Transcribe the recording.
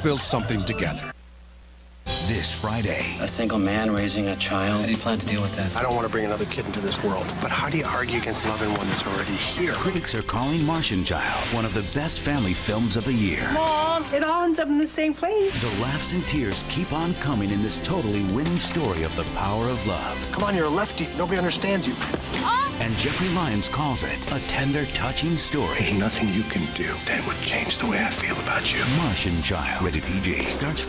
Let's build something together. This Friday. A single man raising a child. How do you plan to deal with that? I don't want to bring another kid into this world, but how do you argue against loving one that's already here? Critics are calling Martian Child one of the best family films of the year. Mom, it all ends up in the same place. The laughs and tears keep on coming in this totally winning story of the power of love. Come on, you're a lefty. Nobody understands you. Oh, And Jeffrey Lyons calls it a tender, touching story. Nothing you can do that would change the way I feel about you. Martian Child. Rated PG. Starts